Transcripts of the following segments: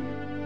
you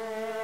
Lord.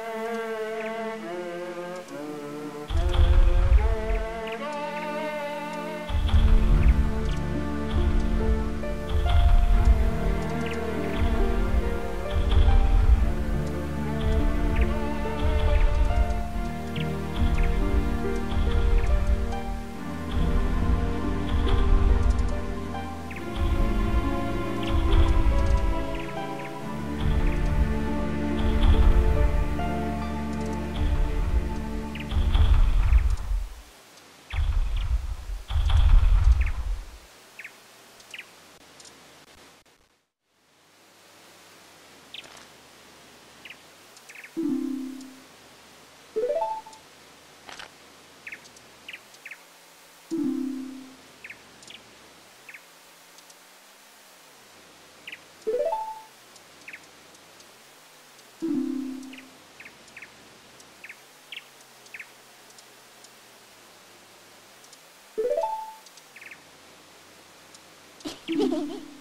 Ho,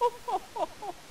ho, ho, ho.